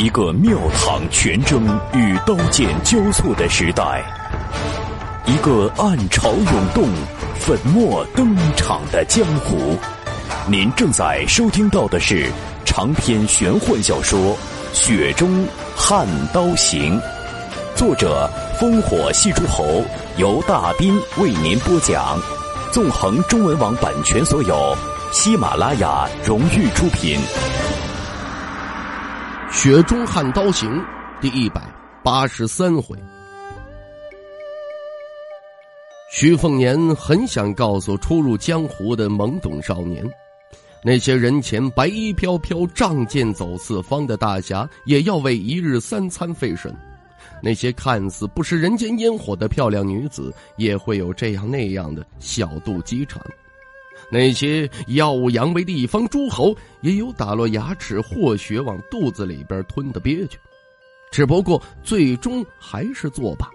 一个庙堂权争与刀剑交错的时代，一个暗潮涌动、粉墨登场的江湖。您正在收听到的是长篇玄幻小说《雪中悍刀行》，作者烽火戏诸侯，由大斌为您播讲。纵横中文网版权所有，喜马拉雅荣誉出品。《雪中悍刀行》第一百八十三回，徐凤年很想告诉初入江湖的懵懂少年，那些人前白衣飘飘、仗剑走四方的大侠，也要为一日三餐费神；那些看似不食人间烟火的漂亮女子，也会有这样那样的小肚鸡肠。那些耀武扬威的一方诸侯，也有打落牙齿或血往肚子里边吞的憋屈，只不过最终还是作罢。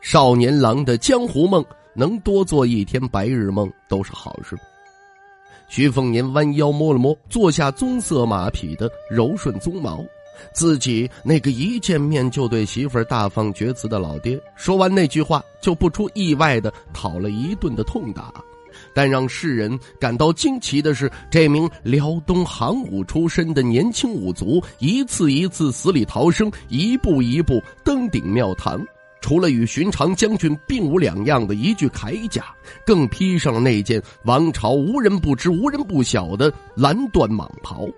少年郎的江湖梦，能多做一天白日梦都是好事。徐凤年弯腰摸了摸坐下棕色马匹的柔顺鬃毛，自己那个一见面就对媳妇儿大放厥词的老爹，说完那句话就不出意外的讨了一顿的痛打。但让世人感到惊奇的是，这名辽东行伍出身的年轻武卒，一次一次死里逃生，一步一步登顶庙堂。除了与寻常将军并无两样的一具铠甲，更披上了那件王朝无人不知、无人不晓的蓝缎蟒袍。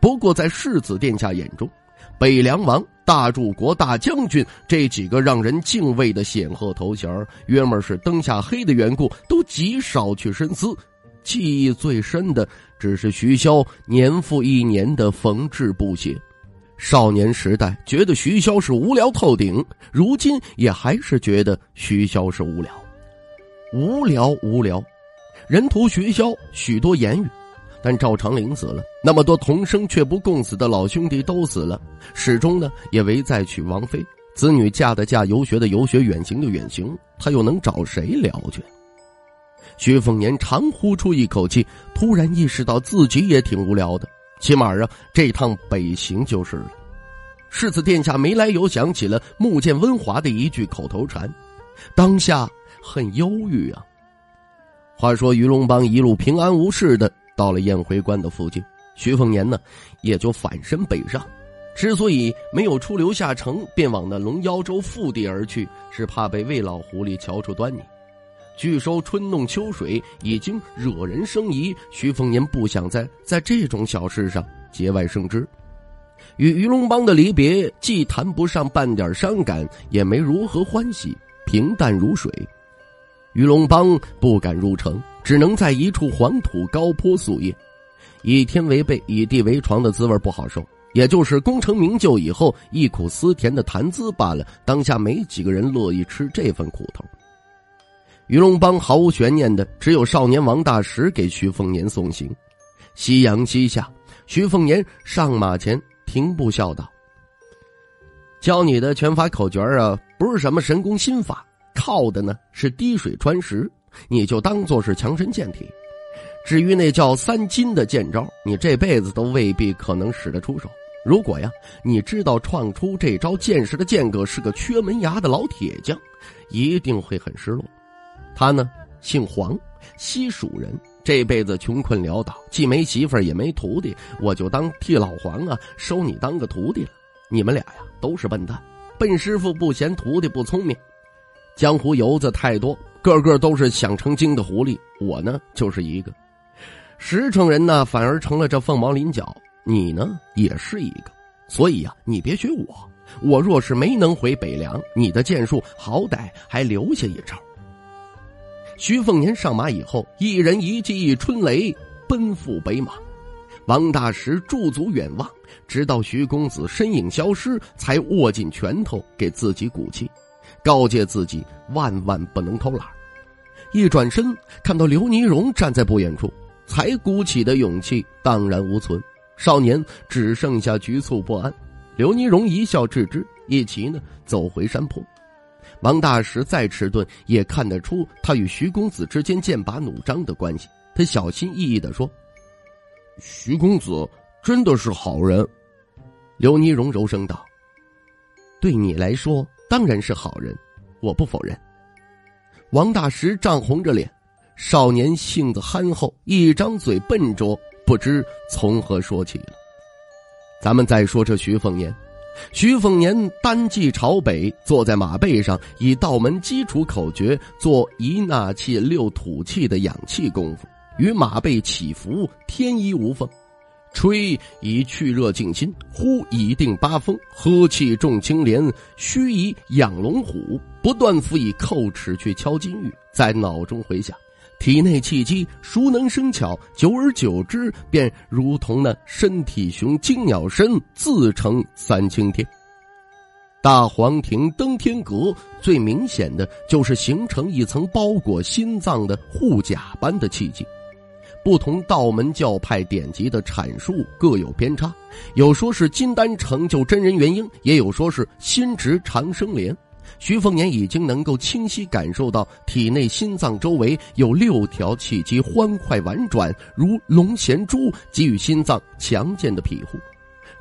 不过，在世子殿下眼中，北凉王、大柱国大将军这几个让人敬畏的显赫头衔约么是灯下黑的缘故，都极少去深思。记忆最深的，只是徐骁年复一年的缝制布鞋。少年时代觉得徐骁是无聊透顶，如今也还是觉得徐骁是无聊，无聊无聊。人屠徐骁，许多言语。但赵长林死了，那么多同生却不共死的老兄弟都死了，始终呢也唯再娶王妃，子女嫁的嫁，游学的游学，远行的远行，他又能找谁聊去？薛凤年长呼出一口气，突然意识到自己也挺无聊的，起码啊这趟北行就是了。世子殿下没来由想起了木剑温华的一句口头禅，当下很忧郁啊。话说于龙帮一路平安无事的。到了燕回关的附近，徐凤年呢也就返身北上。之所以没有出留下城，便往那龙腰州腹地而去，是怕被魏老狐狸瞧出端倪。据说春弄秋水已经惹人生疑，徐凤年不想在在这种小事上节外生枝。与鱼龙帮的离别，既谈不上半点伤感，也没如何欢喜，平淡如水。鱼龙帮不敢入城。只能在一处黄土高坡宿夜，以天为被，以地为床的滋味不好受。也就是功成名就以后忆苦思甜的谈资罢了。当下没几个人乐意吃这份苦头。于龙帮毫无悬念的，只有少年王大石给徐凤年送行。夕阳西下，徐凤年上马前停步笑道：“教你的拳法口诀啊，不是什么神功心法，靠的呢是滴水穿石。”你就当做是强身健体，至于那叫三金的剑招，你这辈子都未必可能使得出手。如果呀，你知道创出这招剑时的剑哥是个缺门牙的老铁匠，一定会很失落。他呢，姓黄，西蜀人，这辈子穷困潦倒，既没媳妇儿也没徒弟，我就当替老黄啊收你当个徒弟了。你们俩呀，都是笨蛋，笨师傅不嫌徒弟不聪明，江湖游子太多。个个都是想成精的狐狸，我呢就是一个实诚人呢，反而成了这凤毛麟角。你呢也是一个，所以呀，你别学我。我若是没能回北凉，你的剑术好歹还留下一招。徐凤年上马以后，一人一骑春雷奔赴北马。王大石驻足远望，直到徐公子身影消失，才握紧拳头给自己鼓气。告诫自己万万不能偷懒。一转身看到刘尼荣站在不远处，才鼓起的勇气荡然无存。少年只剩下局促不安。刘尼荣一笑置之，一齐呢走回山坡。王大石再迟钝，也看得出他与徐公子之间剑拔弩张的关系。他小心翼翼的说：“徐公子真的是好人。”刘尼荣柔声道：“对你来说当然是好人，我不否认。”王大石涨红着脸，少年性子憨厚，一张嘴笨拙，不知从何说起了。咱们再说这徐凤年。徐凤年单骑朝北，坐在马背上，以道门基础口诀做一纳气六吐气的养气功夫，与马背起伏，天衣无缝。吹以去热静心，呼以定八风，喝气重青莲，虚以养龙虎，不断辅以叩齿去敲金玉，在脑中回响。体内气机熟能生巧，久而久之，便如同那身体雄金鸟身，自成三清天。大黄庭登天阁最明显的就是形成一层包裹心脏的护甲般的气机。不同道门教派典籍的阐述各有偏差，有说是金丹成就真人元婴，也有说是心直长生莲。徐凤年已经能够清晰感受到体内心脏周围有六条气机欢快婉转，如龙衔珠，给予心脏强健的庇护。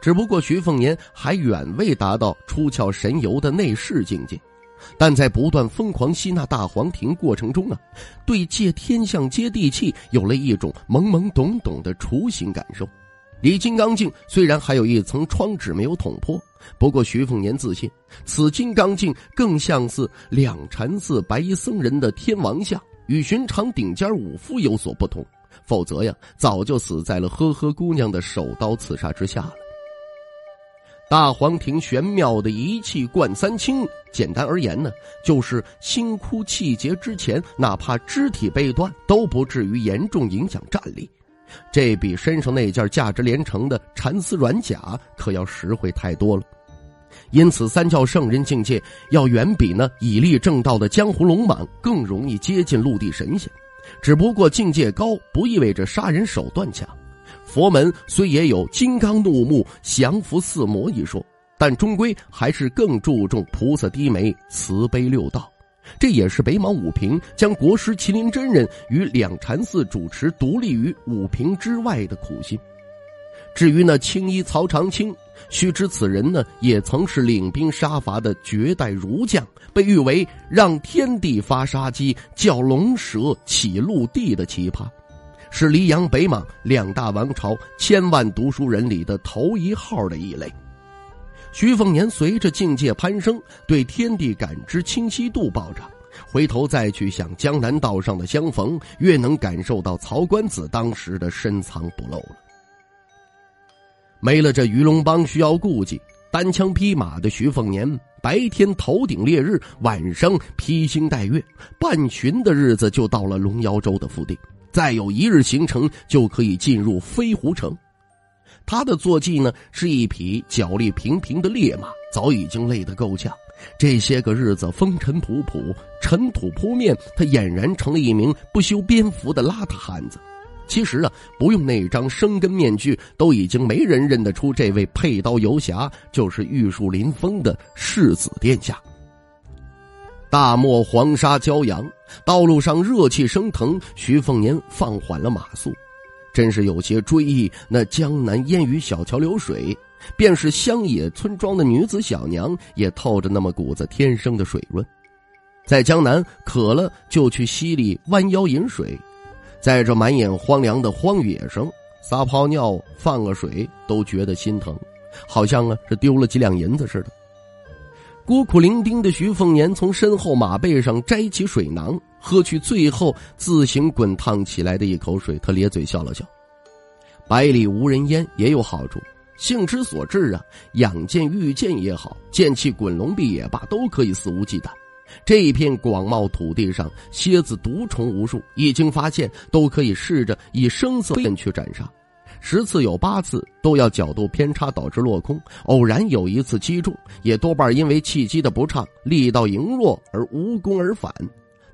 只不过徐凤年还远未达到出窍神游的内视境界，但在不断疯狂吸纳大黄庭过程中啊，对借天象接地气有了一种懵懵懂懂的雏形感受。离金刚镜虽然还有一层窗纸没有捅破。不过，徐凤年自信，此金刚镜更像是两禅寺白衣僧人的天王像，与寻常顶尖武夫有所不同。否则呀，早就死在了呵呵姑娘的手刀刺杀之下了。大黄庭玄妙的一气贯三清，简单而言呢，就是心枯气竭之前，哪怕肢体被断，都不至于严重影响战力。这比身上那件价值连城的蚕丝软甲可要实惠太多了，因此三教圣人境界要远比那以立正道的江湖龙蟒更容易接近陆地神仙。只不过境界高不意味着杀人手段强。佛门虽也有金刚怒目降伏四魔一说，但终归还是更注重菩萨低眉慈悲六道。这也是北莽武平将国师麒麟真人与两禅寺主持独立于武平之外的苦心。至于那青衣曹长青，须知此人呢，也曾是领兵杀伐的绝代儒将，被誉为让天地发杀机、叫龙蛇起陆地的奇葩，是黎阳北莽两大王朝千万读书人里的头一号的异类。徐凤年随着境界攀升，对天地感知清晰度暴涨。回头再去想江南道上的相逢，越能感受到曹官子当时的深藏不露了。没了这鱼龙帮需要顾忌，单枪匹马的徐凤年，白天头顶烈日，晚上披星戴月，半旬的日子就到了龙腰州的腹地，再有一日行程就可以进入飞狐城。他的坐骑呢，是一匹脚力平平的烈马，早已经累得够呛。这些个日子风尘仆仆，尘土扑面，他俨然成了一名不修边幅的邋遢汉子。其实啊，不用那张生根面具，都已经没人认得出这位佩刀游侠就是玉树临风的世子殿下。大漠黄沙骄阳，道路上热气升腾，徐凤年放缓了马速。真是有些追忆那江南烟雨小桥流水，便是乡野村庄的女子小娘，也透着那么股子天生的水润。在江南渴了就去溪里弯腰饮水，在这满眼荒凉的荒野上撒泡尿放个水都觉得心疼，好像啊是丢了几两银子似的。孤苦伶仃的徐凤年从身后马背上摘起水囊，喝去最后自行滚烫起来的一口水，他咧嘴笑了笑。百里无人烟也有好处，性之所至啊，养剑御剑也好，剑气滚龙臂也罢，都可以肆无忌惮。这一片广袤土地上，蝎子毒虫无数，一经发现，都可以试着以声色剑去斩杀。十次有八次都要角度偏差导致落空，偶然有一次击中，也多半因为气机的不畅、力道羸弱而无功而返。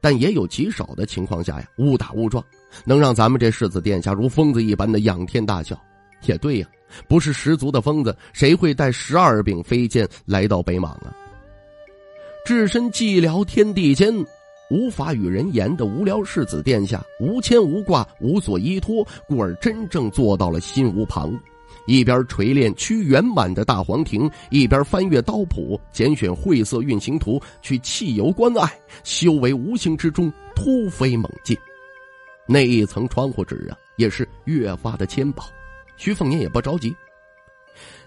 但也有极少的情况下呀，误打误撞，能让咱们这世子殿下如疯子一般的仰天大笑。也对呀，不是十足的疯子，谁会带十二柄飞剑来到北莽啊？置身寂寥天地间。无法与人言的无聊世子殿下，无牵无挂，无所依托，故而真正做到了心无旁骛。一边锤炼屈圆满的大黄庭，一边翻阅刀谱，拣选晦涩运行图，去汽油关爱，修为无形之中突飞猛进。那一层窗户纸啊，也是越发的纤薄。徐凤年也不着急，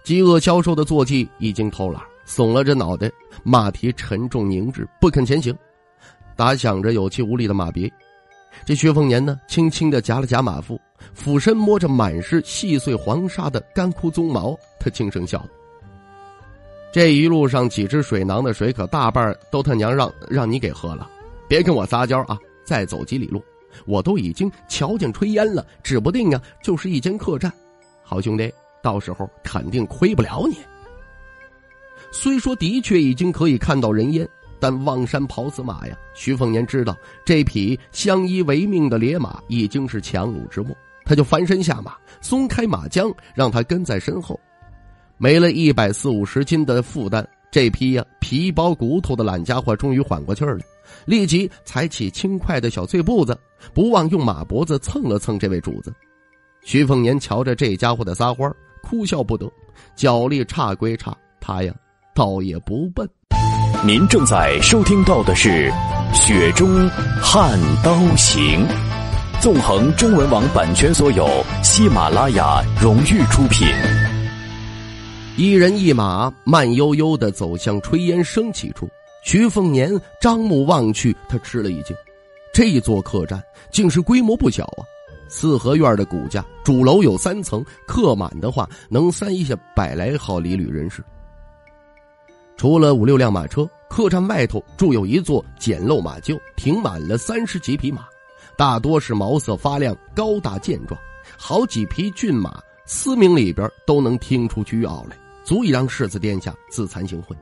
饥饿消瘦的坐骑已经偷懒，耸了着脑袋，马蹄沉重凝滞，不肯前行，打响着有气无力的马鼻。这薛凤年呢，轻轻的夹了夹马腹，俯身摸着满是细碎黄沙的干枯鬃毛，他轻声笑。这一路上几只水囊的水，可大半都他娘让让你给喝了，别跟我撒娇啊！再走几里路，我都已经瞧见炊烟了，指不定啊，就是一间客栈。好兄弟，到时候肯定亏不了你。虽说的确已经可以看到人烟。但望山跑死马呀！徐凤年知道这匹相依为命的烈马已经是强弩之末，他就翻身下马，松开马缰，让他跟在身后。没了一百四五十斤的负担，这匹呀皮包骨头的懒家伙终于缓过气儿来，立即踩起轻快的小碎步子，不忘用马脖子蹭了蹭这位主子。徐凤年瞧着这家伙的撒欢，哭笑不得。脚力差归差，他呀倒也不笨。您正在收听到的是《雪中悍刀行》，纵横中文网版权所有，喜马拉雅荣誉出品。一人一马慢悠悠的走向炊烟升起处，徐凤年张目望去，他吃了一惊，这座客栈竟是规模不小啊！四合院的骨架，主楼有三层，客满的话能塞一下百来号里旅人士。除了五六辆马车，客栈外头住有一座简陋马厩，停满了三十几匹马，大多是毛色发亮、高大健壮。好几匹骏马，嘶鸣里边都能听出倨傲来，足以让世子殿下自惭形秽。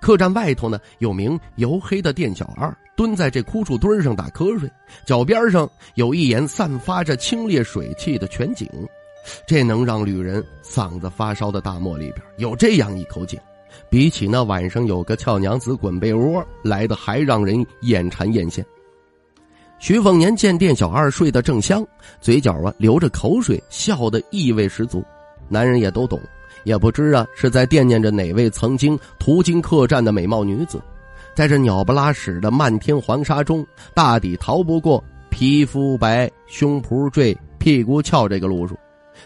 客栈外头呢，有名黝黑的店小二蹲在这枯树墩上打瞌睡，脚边上有一眼散发着清冽水汽的泉井，这能让旅人嗓子发烧的大漠里边有这样一口井。比起那晚上有个俏娘子滚被窝来的还让人眼馋眼羡。徐凤年见店小二睡得正香，嘴角啊流着口水，笑得意味十足。男人也都懂，也不知啊是在惦念着哪位曾经途经客栈的美貌女子。在这鸟不拉屎的漫天黄沙中，大抵逃不过皮肤白、胸脯坠、屁股翘这个路数。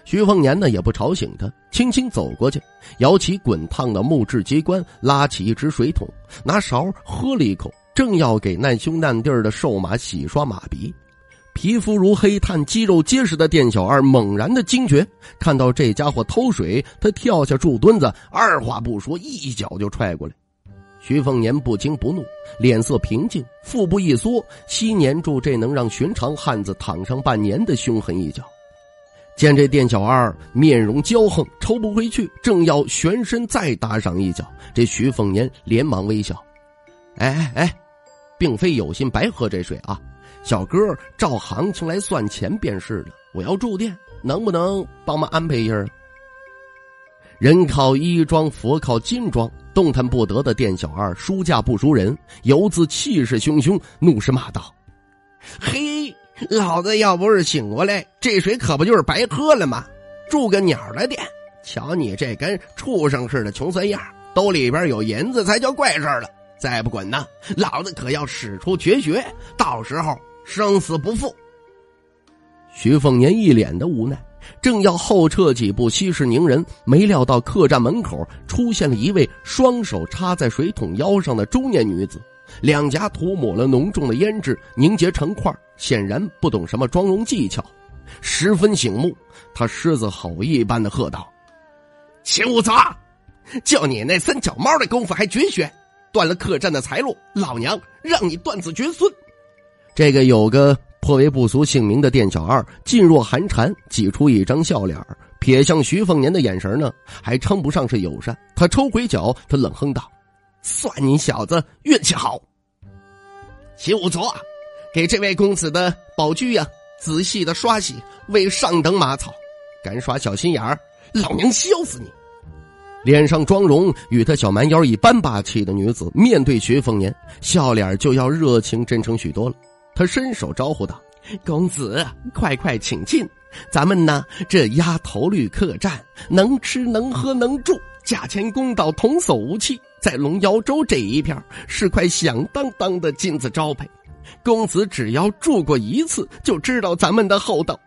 徐凤年呢也不吵醒他，轻轻走过去，摇起滚烫的木质机关，拉起一只水桶，拿勺喝了一口，正要给难兄难弟的瘦马洗刷马鼻。皮肤如黑炭、肌肉结实的店小二猛然的惊觉，看到这家伙偷水，他跳下柱墩子，二话不说，一脚就踹过来。徐凤年不惊不怒，脸色平静，腹部一缩，吸粘住这能让寻常汉子躺上半年的凶狠一脚。见这店小二面容骄横，抽不回去，正要旋身再搭上一脚，这徐凤年连忙微笑：“哎哎哎，并非有心白喝这水啊，小哥照行情来算钱便是了。我要住店，能不能帮忙安排一下？”人靠衣装，佛靠金装，动弹不得的店小二书架不熟人，犹自气势汹汹，怒视骂道：“嘿！” 老子要不是醒过来，这水可不就是白喝了吗？住个鸟的店，瞧你这跟畜生似的穷酸样，兜里边有银子才叫怪事了。再不滚呢，老子可要使出绝学，到时候生死不负。徐凤年一脸的无奈，正要后撤几步息事宁人，没料到客栈门口出现了一位双手插在水桶腰上的中年女子。两颊涂抹了浓重的胭脂，凝结成块，显然不懂什么妆容技巧，十分醒目。他狮子吼一般的喝道：“秦武泽，就你那三脚猫的功夫还绝学，断了客栈的财路，老娘让你断子绝孙！”这个有个颇为不俗姓名的店小二噤若寒蝉，挤出一张笑脸瞥向徐凤年的眼神呢，还称不上是友善。他抽回脚，他冷哼道。算你小子运气好。秦武卓，给这位公子的宝驹呀，仔细的刷洗，为上等马草。敢耍小心眼儿，老娘削死你！脸上妆容与他小蛮腰一般霸气的女子，面对徐凤年，笑脸就要热情真诚许多了。他伸手招呼道：“公子，快快请进，咱们呢这鸭头绿客栈能吃能喝能住，价钱公道，童叟无欺，在龙腰州这一片是块响当当的金字招牌。公子只要住过一次，就知道咱们的厚道。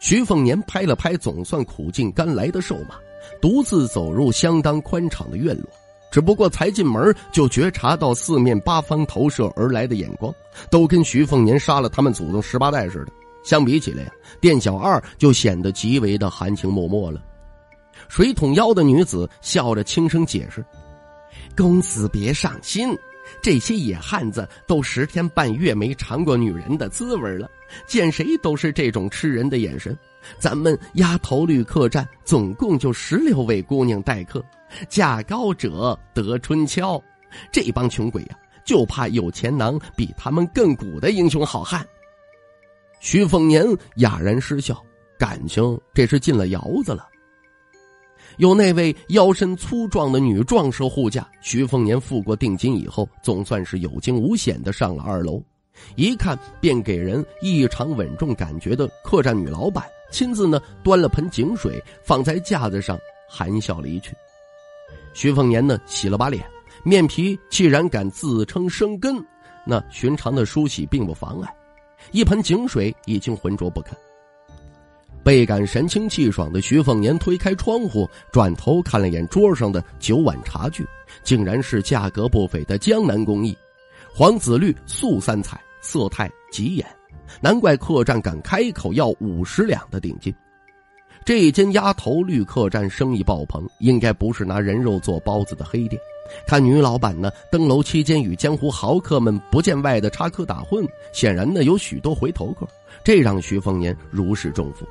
徐凤年拍了拍总算苦尽甘来的瘦马，独自走入相当宽敞的院落。只不过才进门，就觉察到四面八方投射而来的眼光，都跟徐凤年杀了他们祖宗十八代似的。相比起来，店小二就显得极为的含情脉脉了。水桶腰的女子笑着轻声解释：“公子别上心。”这些野汉子都十天半月没尝过女人的滋味了，见谁都是这种吃人的眼神。咱们丫头绿客栈总共就十六位姑娘待客，价高者得春宵。这帮穷鬼呀，就怕有钱囊比他们更古的英雄好汉。徐凤年哑然失笑，感情这是进了窑子了。有那位腰身粗壮的女壮士护驾，徐凤年付过定金以后，总算是有惊无险的上了二楼。一看便给人异常稳重感觉的客栈女老板，亲自呢端了盆井水放在架子上，含笑离去。徐凤年呢洗了把脸，面皮既然敢自称生根，那寻常的梳洗并不妨碍。一盆井水已经浑浊不堪。倍感神清气爽的徐凤年推开窗户，转头看了眼桌上的九碗茶具，竟然是价格不菲的江南工艺，黄紫绿素三彩，色态极艳，难怪客栈敢开口要五十两的定金。这间鸭头绿客栈生意爆棚，应该不是拿人肉做包子的黑店。看女老板呢，登楼期间与江湖豪客们不见外的插科打诨，显然呢有许多回头客，这让徐凤年如释重负。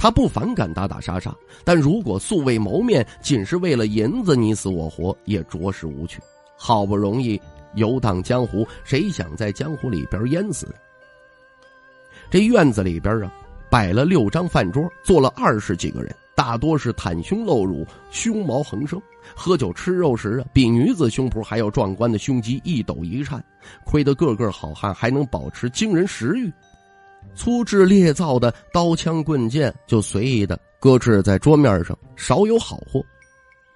他不反感打打杀杀，但如果素未谋面，仅是为了银子你死我活，也着实无趣。好不容易游荡江湖，谁想在江湖里边淹死？这院子里边啊，摆了六张饭桌，坐了二十几个人，大多是袒胸露乳、胸毛横生。喝酒吃肉时啊，比女子胸脯还要壮观的胸肌一抖一颤，亏得个个好汉还能保持惊人食欲。粗制劣造的刀枪棍剑就随意的搁置在桌面上，少有好货。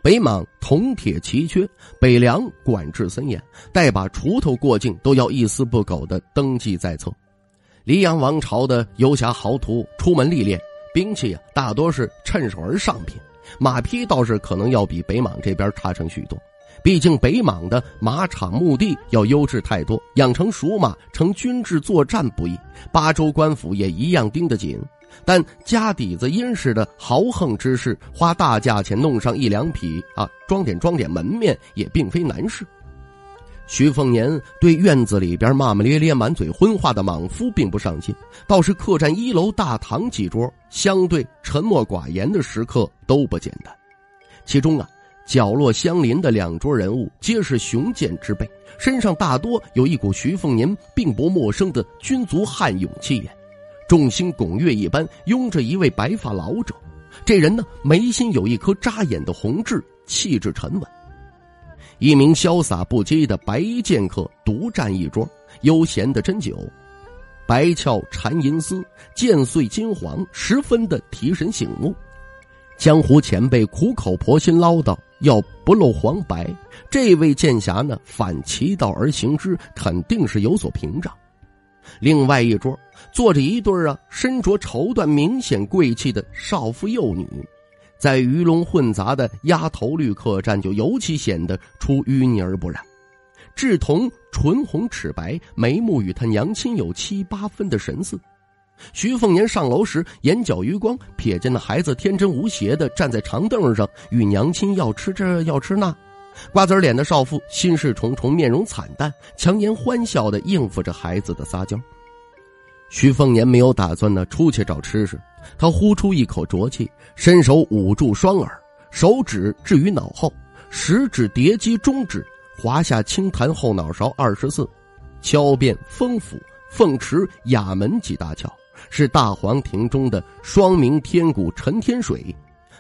北莽铜铁奇缺，北凉管制森严，带把锄头过境都要一丝不苟的登记在册。黎阳王朝的游侠豪徒出门历练，兵器啊大多是趁手而上品，马匹倒是可能要比北莽这边差成许多。毕竟北莽的马场墓地要优质太多，养成熟马成军制作战不易。八州官府也一样盯得紧，但家底子殷实的豪横之士，花大价钱弄上一两匹啊，装点装点门面也并非难事。徐凤年对院子里边骂骂咧咧、满嘴荤话的莽夫并不上心，倒是客栈一楼大堂几桌相对沉默寡言的食客都不简单，其中啊。角落相邻的两桌人物皆是雄健之辈，身上大多有一股徐凤年并不陌生的军族悍勇气焰。众星拱月一般拥着一位白发老者，这人呢眉心有一颗扎眼的红痣，气质沉稳。一名潇洒不羁的白衣剑客独占一桌，悠闲的斟酒，白鞘缠银丝，剑碎金黄，十分的提神醒目。江湖前辈苦口婆心唠叨。要不露黄白，这位剑侠呢，反其道而行之，肯定是有所屏障。另外一桌坐着一对啊，身着绸缎、明显贵气的少妇幼女，在鱼龙混杂的鸭头绿客栈，就尤其显得出淤泥而不染。志同唇红齿白，眉目与他娘亲有七八分的神似。徐凤年上楼时，眼角余光瞥见那孩子天真无邪的站在长凳上，与娘亲要吃这要吃那。瓜子脸的少妇心事重重，面容惨淡，强颜欢笑的应付着孩子的撒娇。徐凤年没有打算呢出去找吃食，他呼出一口浊气，伸手捂住双耳，手指置于脑后，食指叠击中指，滑下清潭后脑勺二十四，敲遍风府、凤池、雅门几大窍。是大黄庭中的双明天谷陈天水，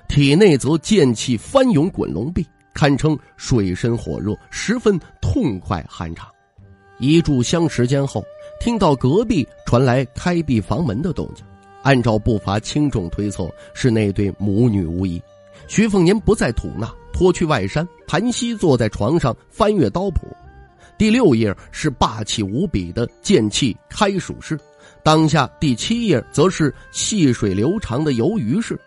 体内则剑气翻涌滚龙壁，堪称水深火热，十分痛快酣畅。一炷香时间后，听到隔壁传来开闭房门的动静，按照不乏轻重推测，是那对母女无疑。徐凤年不再吐纳，脱去外衫，盘膝坐在床上翻阅刀谱。第六页是霸气无比的剑气开属式，当下第七页则是细水流长的游鱼式。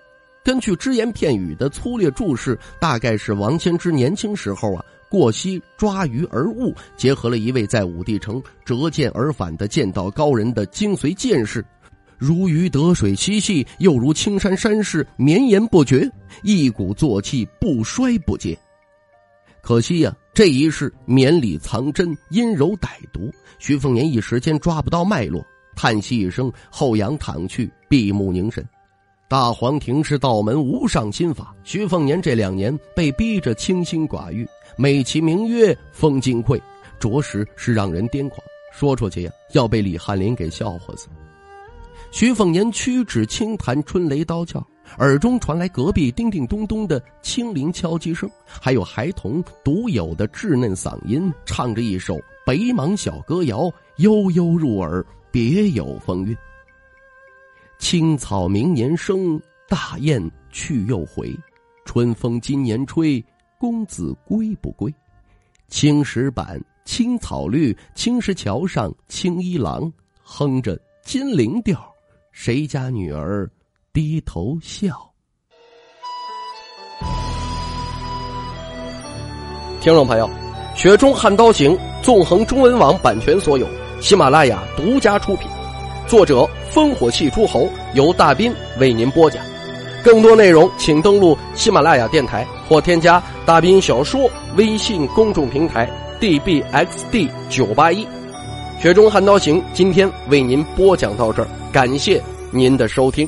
根据只言片语的粗略注释，大概是王仙芝年轻时候啊过溪抓鱼而悟，结合了一位在武帝城折剑而返的剑道高人的精髓剑士。如鱼得水嬉戏，又如青山山势绵延不绝，一鼓作气不衰不竭。可惜呀，这一世绵里藏针，阴柔歹毒。徐凤年一时间抓不到脉络，叹息一声，后仰躺去，闭目凝神。大黄庭是道门无上心法，徐凤年这两年被逼着清心寡欲，美其名曰风金匮，着实是让人癫狂。说出去呀，要被李翰林给笑话死。徐凤年屈指轻弹春雷刀鞘，耳中传来隔壁叮叮咚咚的轻灵敲击声，还有孩童独有的稚嫩嗓音，唱着一首北莽小歌谣，悠悠入耳，别有风韵。青草明年生，大雁去又回，春风今年吹，公子归不归？青石板，青草绿，青石桥上青衣郎，哼着金陵调。谁家女儿低头笑？听众朋友，《雪中悍刀行》纵横中文网版权所有，喜马拉雅独家出品，作者烽火戏诸侯，由大斌为您播讲。更多内容请登录喜马拉雅电台或添加大斌小说微信公众平台 dbxd 九八一。《雪中悍刀行》今天为您播讲到这儿，感谢您的收听。